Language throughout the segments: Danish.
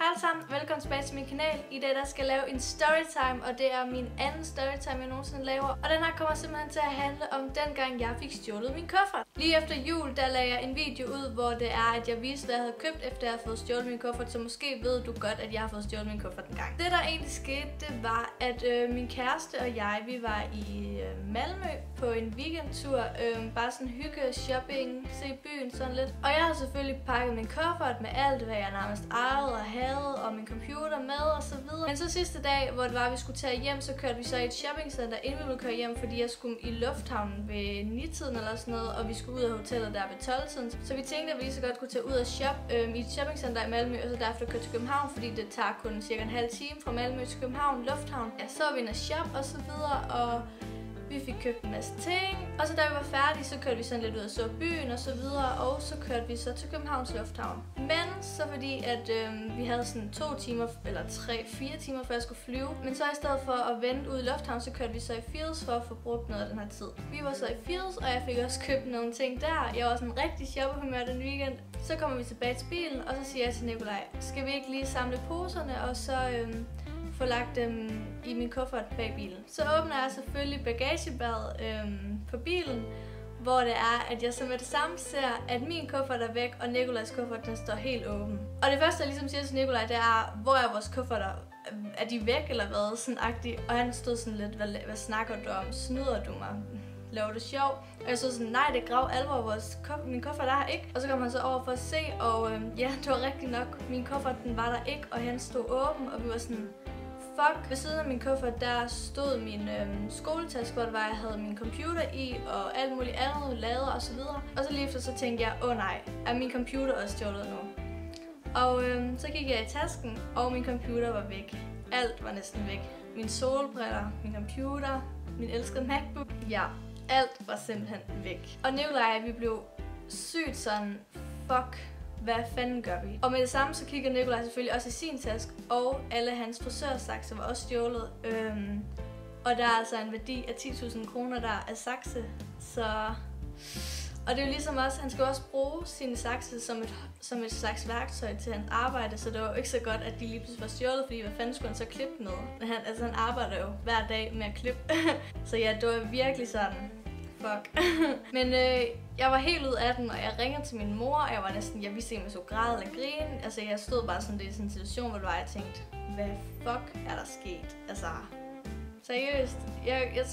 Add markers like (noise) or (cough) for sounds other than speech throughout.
Hej sammen, velkommen tilbage til min kanal. I dag der skal jeg lave en storytime, og det er min anden storytime, jeg nogensinde laver. Og den her kommer simpelthen til at handle om dengang, jeg fik stjålet min kuffert. Lige efter jul, der lagde jeg en video ud, hvor det er, at jeg viste, hvad jeg havde købt, efter jeg havde fået stjålet min kuffert. Så måske ved du godt, at jeg har fået stjålet min kuffert en gang. Det der egentlig skete, det var, at øh, min kæreste og jeg, vi var i øh, Malmø på en weekendtur. Øh, bare sådan hygge, shopping, se byen, sådan lidt. Og jeg har selvfølgelig pakket min kuffert med alt, hvad jeg nærmest ejede og havde havde, og min computer med og så videre. Men så sidste dag, hvor det var, at vi skulle tage hjem, så kørte vi så i et shoppingcenter, inden vi ville køre hjem, fordi jeg skulle i lufthavnen ved 9-tiden eller sådan noget, og vi skulle ud af hotellet der ved 12-tiden. Så vi tænkte, at vi lige så godt kunne tage ud og shoppe øh, i et shoppingcenter i Malmø, og så derefter køre til København, fordi det tager kun cirka en halv time fra Malmø til København Lufthavn. Ja, så var vi inde og shop og så videre, og vi fik købt en masse ting, og så da vi var færdige, så kørte vi sådan lidt ud og så byen og så videre, og så kørte vi så til Københavns Lufthavn. Men så fordi, at øh, vi havde sådan to timer, eller tre, fire timer, før jeg skulle flyve, men så i stedet for at vente ud i Lufthavn, så kørte vi så i Fields for at få brugt noget af den her tid. Vi var så i Fields, og jeg fik også købt nogle ting der. Jeg var sådan rigtig shoppehumør den weekend. Så kommer vi tilbage til bilen, og så siger jeg til Nikolaj, skal vi ikke lige samle poserne, og så... Øh, få lagt dem i min kuffert bag bilen. Så åbner jeg selvfølgelig bagagebadet øhm, på bilen, hvor det er, at jeg så med det samme ser, at min kuffert er væk, og Nikolajs kuffert den står helt åben. Og det første, jeg ligesom siger til Nikolaj, det er, hvor er vores kufferter? Er de væk eller hvad? Sådan agtigt. Og han stod sådan lidt, hvad, hvad snakker du om? Snyder du mig? laver det sjov. Og jeg så sådan, nej, det er grav alvor, vores kuff- min kuffert er her ikke. Og så kom han så over for at se, og øhm, ja, det var rigtigt nok. Min kuffert, den var der ikke, og han stod åben, og vi var sådan, fuck. Ved siden af min kuffert, der stod min øhm, skoletaske, hvor var, jeg havde min computer i, og alt muligt andet, lader og så videre. Og så lige efter, så tænkte jeg, åh oh, nej, er min computer også stjålet nu? Og øhm, så gik jeg i tasken, og min computer var væk. Alt var næsten væk. Min solbriller, min computer, min elskede MacBook. Ja, alt var simpelthen væk. Og Nikolaj, vi blev sygt sådan, fuck, hvad fanden gør vi? Og med det samme, så kigger Nikolaj selvfølgelig også i sin taske, og alle hans frisørsakser var også stjålet. Øhm, og der er altså en værdi af 10.000 kroner der af sakse, så... Og det er jo ligesom også, han skal også bruge sine sakse som et, som et slags værktøj til hans arbejde, så det var jo ikke så godt, at de lige pludselig var stjålet, fordi hvad fanden skulle han så klippe med? Han, altså han arbejder jo hver dag med at klippe. (laughs) så ja, det var virkelig sådan, fuck. (laughs) Men øh, jeg var helt ud af den, og jeg ringede til min mor, og jeg var næsten, jeg vidste ikke, om jeg så græde eller grine. Altså, jeg stod bare sådan, det i sådan en situation, hvor jeg tænkte, hvad fuck er der sket? Altså, seriøst. Jeg, jeg,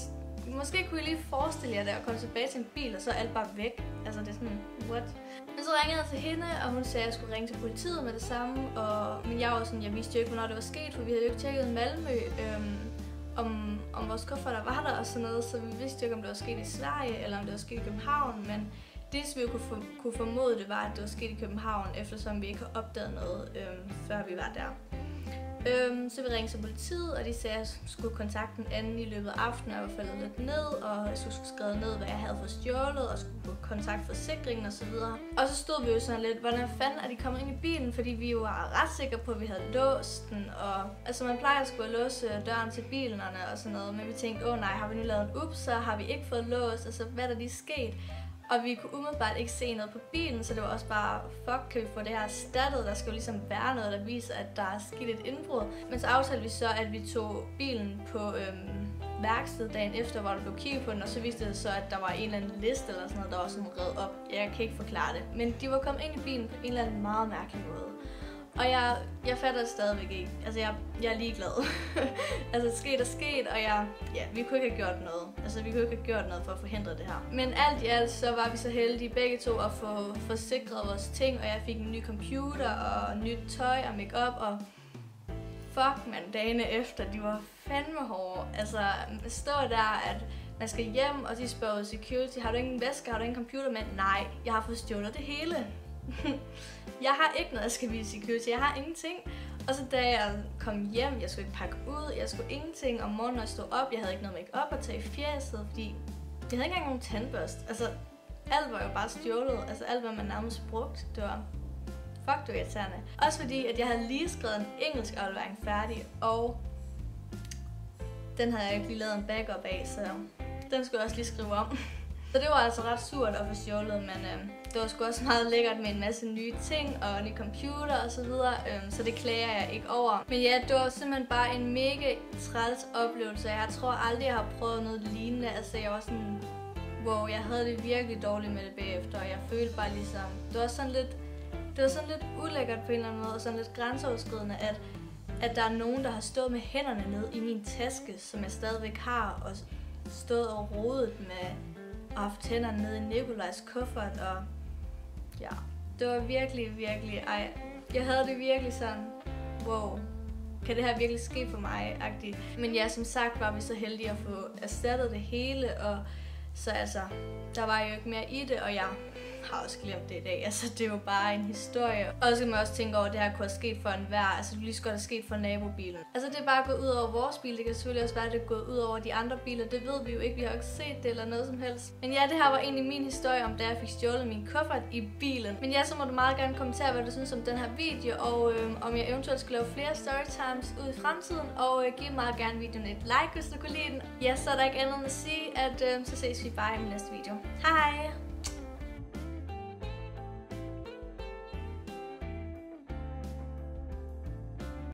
måske kunne I lige forestille jer det at komme tilbage til en bil, og så er alt bare væk. Altså, det er sådan, what? Men så ringede jeg til hende, og hun sagde, at jeg skulle ringe til politiet med det samme. Og, men jeg var sådan, jeg vidste jo ikke, hvornår det var sket, for vi havde jo ikke tjekket Malmø. Øhm, om, om vores kufferter var der og sådan noget, så vi vidste ikke, om det var sket i Sverige, eller om det var sket i København, men det, som vi kunne, for, kunne formode, det var, at det var sket i København, eftersom vi ikke har opdaget noget, øh, før vi var der. Øhm, så vi ringede til politiet, og de sagde, at jeg skulle kontakte den anden i løbet af aftenen. Jeg var faldet lidt ned, og jeg skulle skrive ned, hvad jeg havde fået stjålet, og skulle få kontakt forsikringen og så videre. Og så stod vi jo sådan lidt, hvordan fanden er de kommet ind i bilen, fordi vi jo var ret sikre på, at vi havde låst den. Og, altså man plejer at skulle låse døren til bilerne og sådan noget, men vi tænkte, åh nej, har vi nu lavet en ups, så har vi ikke fået låst, altså hvad er der lige sket? Og vi kunne umiddelbart ikke se noget på bilen, så det var også bare, fuck, kan vi få det her erstattet? Der skal jo ligesom være noget, der viser, at der er sket et indbrud. Men så aftalte vi så, at vi tog bilen på øhm, værksted dagen efter, hvor der blev kigget på den, og så viste det så, at der var en eller anden liste eller sådan noget, der var sådan reddet op. Jeg kan ikke forklare det. Men de var kommet ind i bilen på en eller anden meget mærkelig måde. Og jeg, jeg fatter det stadigvæk ikke. Altså, jeg, jeg er ligeglad. (laughs) altså, sket er sket, og jeg, ja, vi kunne ikke have gjort noget. Altså, vi kunne ikke have gjort noget for at forhindre det her. Men alt i alt, så var vi så heldige begge to at få forsikret vores ting, og jeg fik en ny computer og nyt tøj og makeup og fuck, man, dagene efter, de var fandme hårde. Altså, stå der, at man skal hjem, og de spørger security, har du ingen væske, har du ingen computer med? Nej, jeg har fået stjålet det hele. (laughs) jeg har ikke noget, jeg skal vise security. Jeg har ingenting. Og så da jeg kom hjem, jeg skulle ikke pakke ud, jeg skulle ingenting om morgenen, når jeg stod op. Jeg havde ikke noget make op at tage i fjæset, fordi jeg havde ikke engang nogen tandbørst. Altså, alt var jo bare stjålet. Altså, alt, hvad man nærmest brugt, det var fuck, det var irriterende. Også fordi, at jeg havde lige skrevet en engelsk aflevering færdig, og den havde jeg ikke lige lavet en backup af, så den skulle jeg også lige skrive om. (laughs) Så det var altså ret surt at få stjålet, men øh, det var sgu også meget lækkert med en masse nye ting og ny computer og så videre, øhm, så det klager jeg ikke over. Men ja, det var simpelthen bare en mega træls oplevelse. Jeg tror aldrig, jeg har prøvet noget lignende. Altså, jeg var sådan, wow, jeg havde det virkelig dårligt med det bagefter, og jeg følte bare ligesom, det var sådan lidt, det var sådan lidt ulækkert på en eller anden måde, og sådan lidt grænseoverskridende, at, at der er nogen, der har stået med hænderne ned i min taske, som jeg stadigvæk har, og stået og rodet med, og haft hænderne ned i Nikolajs kuffert, og ja, det var virkelig, virkelig, ej, jeg havde det virkelig sådan, wow, kan det her virkelig ske for mig? -agtigt. Men ja, som sagt var vi så heldige at få erstattet det hele, og så altså, der var jo ikke mere i det, og jeg har også glemt det i dag. Altså, det er jo bare en historie. Og så kan man også tænke over, at det her kunne have sket for en vær. Altså, det lige så godt have sket for nabobilen. Altså, det er bare gået ud over vores bil. Det kan selvfølgelig også være, at det er gået ud over de andre biler. Det ved vi jo ikke. Vi har ikke set det eller noget som helst. Men ja, det her var egentlig min historie om, da jeg fik stjålet min kuffert i bilen. Men ja, så må du meget gerne kommentere, hvad du synes om den her video, og øh, om jeg eventuelt skal lave flere storytimes ud i fremtiden. Og øh, giv meget gerne videoen et like, hvis du kunne lide den. Ja, så er der ikke andet end at sige, at øh, så ses vi bare i min næste video. Hej!